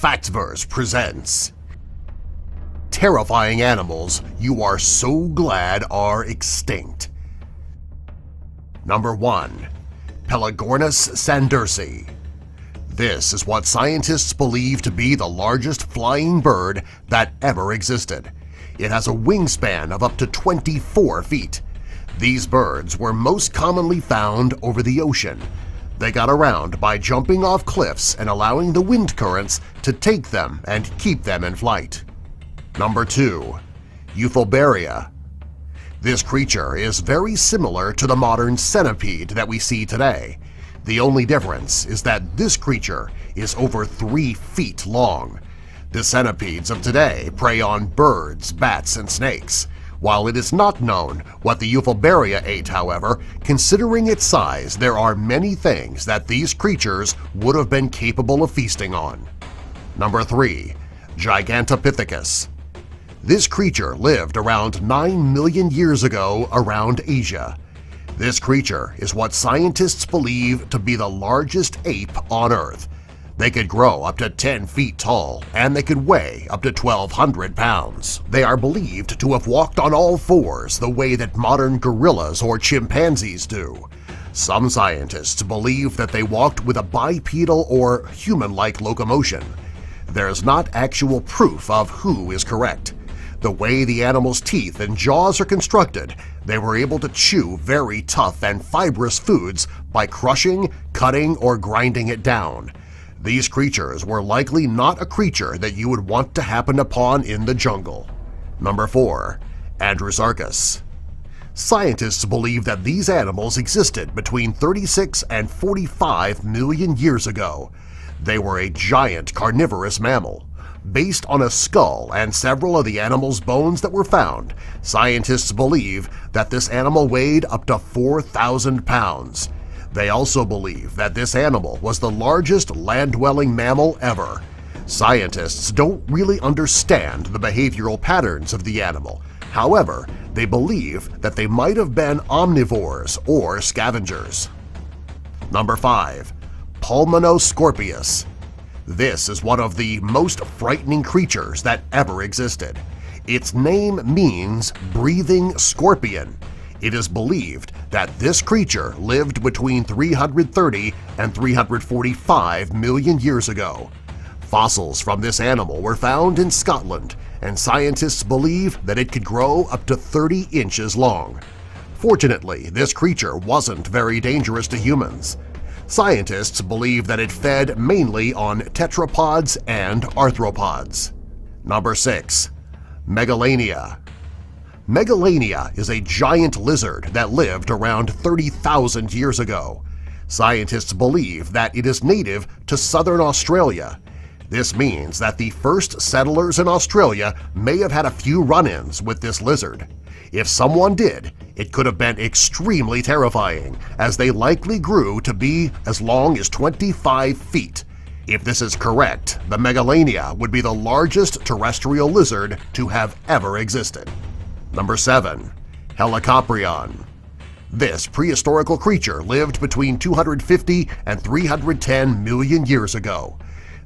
Factverse presents Terrifying Animals You Are So Glad Are Extinct Number 1. Pelagornis sandersi This is what scientists believe to be the largest flying bird that ever existed. It has a wingspan of up to 24 feet. These birds were most commonly found over the ocean, they got around by jumping off cliffs and allowing the wind currents to take them and keep them in flight. Number 2. Euphoberia This creature is very similar to the modern centipede that we see today. The only difference is that this creature is over 3 feet long. The centipedes of today prey on birds, bats, and snakes. While it is not known what the Euphoberia ate, however, considering its size there are many things that these creatures would have been capable of feasting on. Number 3. Gigantopithecus This creature lived around 9 million years ago around Asia. This creature is what scientists believe to be the largest ape on Earth, they could grow up to 10 feet tall, and they could weigh up to 1,200 pounds. They are believed to have walked on all fours the way that modern gorillas or chimpanzees do. Some scientists believe that they walked with a bipedal or human-like locomotion. There's not actual proof of who is correct. The way the animal's teeth and jaws are constructed, they were able to chew very tough and fibrous foods by crushing, cutting, or grinding it down. These creatures were likely not a creature that you would want to happen upon in the jungle. Number 4. Andrewsarchus Scientists believe that these animals existed between 36 and 45 million years ago. They were a giant carnivorous mammal. Based on a skull and several of the animal's bones that were found, scientists believe that this animal weighed up to 4,000 pounds. They also believe that this animal was the largest land-dwelling mammal ever. Scientists don't really understand the behavioral patterns of the animal. However, they believe that they might have been omnivores or scavengers. Number 5. Pulmonoscorpius This is one of the most frightening creatures that ever existed. Its name means breathing scorpion. It is believed that this creature lived between 330 and 345 million years ago. Fossils from this animal were found in Scotland, and scientists believe that it could grow up to 30 inches long. Fortunately, this creature wasn't very dangerous to humans. Scientists believe that it fed mainly on tetrapods and arthropods. Number 6. Megalania Megalania is a giant lizard that lived around 30,000 years ago. Scientists believe that it is native to southern Australia. This means that the first settlers in Australia may have had a few run-ins with this lizard. If someone did, it could have been extremely terrifying, as they likely grew to be as long as 25 feet. If this is correct, the Megalania would be the largest terrestrial lizard to have ever existed. Number 7. Helicoprion This prehistorical creature lived between 250 and 310 million years ago.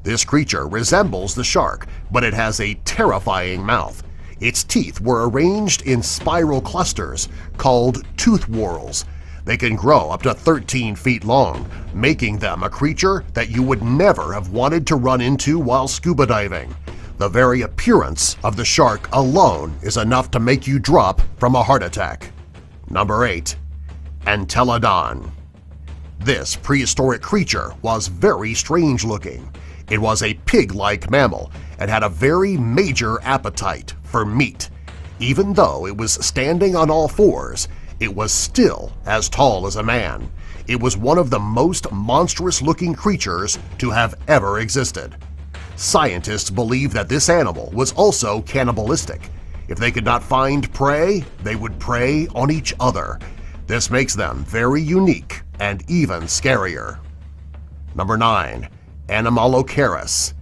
This creature resembles the shark, but it has a terrifying mouth. Its teeth were arranged in spiral clusters called tooth whorls. They can grow up to 13 feet long, making them a creature that you would never have wanted to run into while scuba diving. The very appearance of the shark alone is enough to make you drop from a heart attack. Number 8. Entelodon This prehistoric creature was very strange-looking. It was a pig-like mammal and had a very major appetite for meat. Even though it was standing on all fours, it was still as tall as a man. It was one of the most monstrous-looking creatures to have ever existed. Scientists believe that this animal was also cannibalistic. If they could not find prey, they would prey on each other. This makes them very unique and even scarier. Number 9. Anomalocaris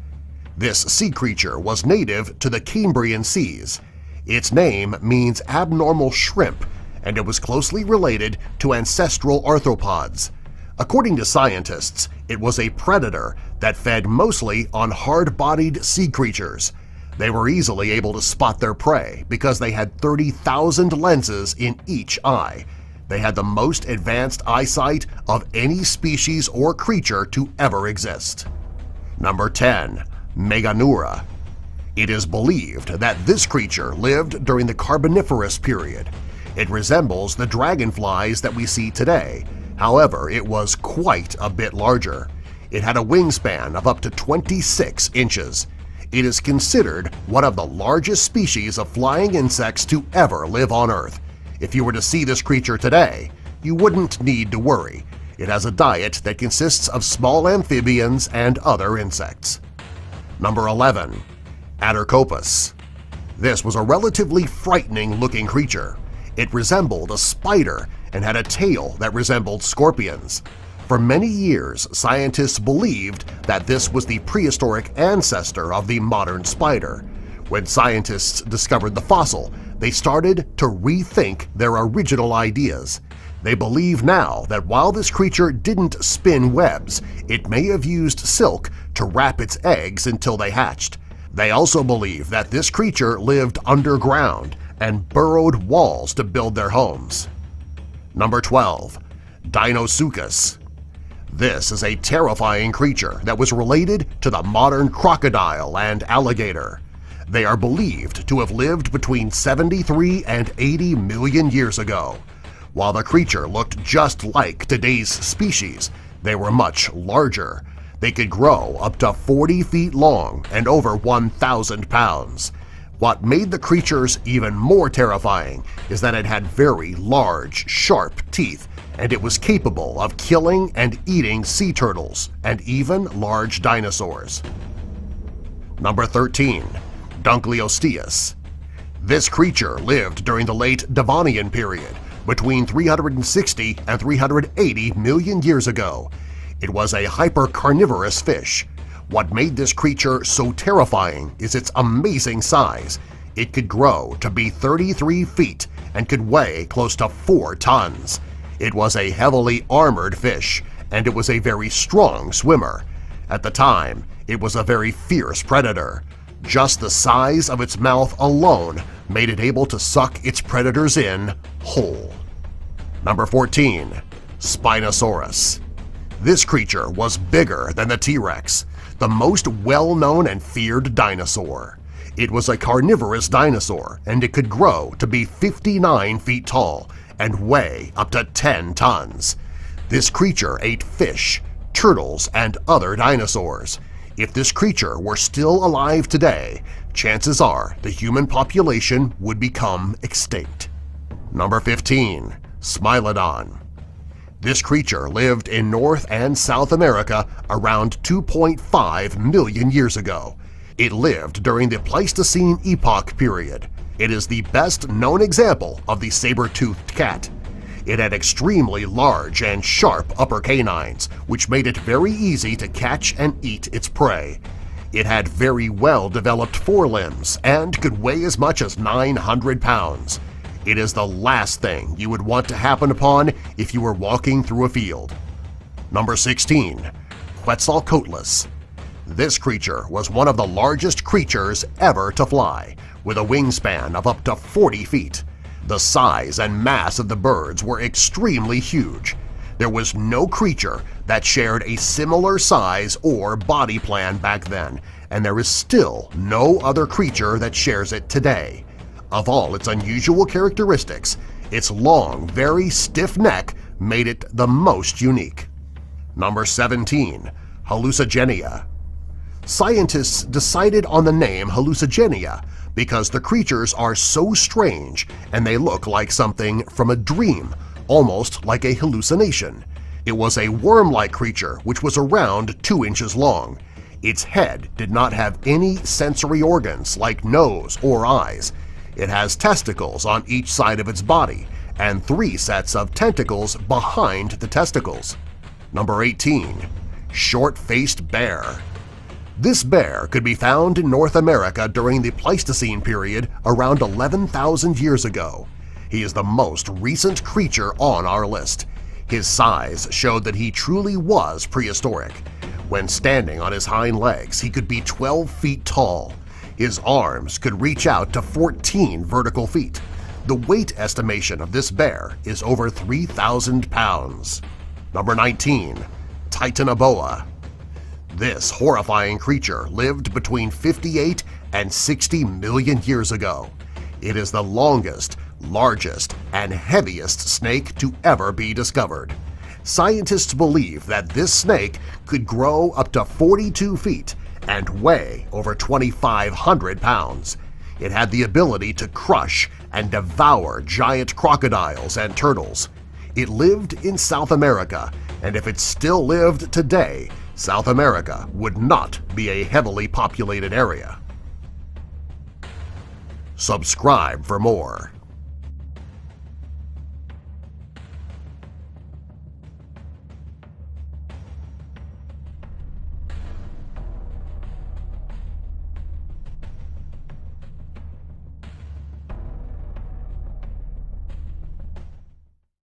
This sea creature was native to the Cambrian Seas. Its name means abnormal shrimp, and it was closely related to ancestral arthropods. According to scientists, it was a predator that fed mostly on hard-bodied sea creatures. They were easily able to spot their prey because they had 30,000 lenses in each eye. They had the most advanced eyesight of any species or creature to ever exist. Number 10. Meganeura It is believed that this creature lived during the Carboniferous period. It resembles the dragonflies that we see today, however it was quite a bit larger. It had a wingspan of up to 26 inches. It is considered one of the largest species of flying insects to ever live on Earth. If you were to see this creature today, you wouldn't need to worry. It has a diet that consists of small amphibians and other insects. Number 11. Attercopus This was a relatively frightening-looking creature. It resembled a spider and had a tail that resembled scorpions. For many years, scientists believed that this was the prehistoric ancestor of the modern spider. When scientists discovered the fossil, they started to rethink their original ideas. They believe now that while this creature didn't spin webs, it may have used silk to wrap its eggs until they hatched. They also believe that this creature lived underground and burrowed walls to build their homes. Number 12. Deinosuchus This is a terrifying creature that was related to the modern crocodile and alligator. They are believed to have lived between 73 and 80 million years ago. While the creature looked just like today's species, they were much larger. They could grow up to 40 feet long and over 1,000 pounds. What made the creatures even more terrifying is that it had very large, sharp teeth and it was capable of killing and eating sea turtles and even large dinosaurs. Number 13. Dunkleosteus. This creature lived during the late Devonian period, between 360 and 380 million years ago. It was a hypercarnivorous fish. What made this creature so terrifying is its amazing size. It could grow to be 33 feet and could weigh close to 4 tons. It was a heavily armored fish, and it was a very strong swimmer. At the time, it was a very fierce predator. Just the size of its mouth alone made it able to suck its predators in whole. Number 14. Spinosaurus This creature was bigger than the T-Rex, the most well-known and feared dinosaur. It was a carnivorous dinosaur, and it could grow to be 59 feet tall and weigh up to 10 tons. This creature ate fish, turtles, and other dinosaurs. If this creature were still alive today, chances are the human population would become extinct. Number 15. Smilodon This creature lived in North and South America around 2.5 million years ago. It lived during the Pleistocene epoch period. It is the best known example of the saber-toothed cat. It had extremely large and sharp upper canines, which made it very easy to catch and eat its prey. It had very well-developed forelimbs and could weigh as much as 900 pounds. It is the last thing you would want to happen upon if you were walking through a field. Number 16. Quetzalcoatlus This creature was one of the largest creatures ever to fly, with a wingspan of up to 40 feet. The size and mass of the birds were extremely huge. There was no creature that shared a similar size or body plan back then, and there is still no other creature that shares it today. Of all its unusual characteristics, its long, very stiff neck made it the most unique. Number 17. Hallucigenia Scientists decided on the name hallucigenia because the creatures are so strange and they look like something from a dream, almost like a hallucination. It was a worm-like creature which was around 2 inches long. Its head did not have any sensory organs like nose or eyes. It has testicles on each side of its body and three sets of tentacles behind the testicles. Number 18. Short-faced bear this bear could be found in North America during the Pleistocene period around 11,000 years ago. He is the most recent creature on our list. His size showed that he truly was prehistoric. When standing on his hind legs, he could be 12 feet tall. His arms could reach out to 14 vertical feet. The weight estimation of this bear is over 3,000 pounds. Number 19. Titanoboa This horrifying creature lived between 58 and 60 million years ago. It is the longest, largest, and heaviest snake to ever be discovered. Scientists believe that this snake could grow up to 42 feet and weigh over 2,500 pounds. It had the ability to crush and devour giant crocodiles and turtles. It lived in South America, and if it still lived today, South America would not be a heavily populated area. Subscribe for more.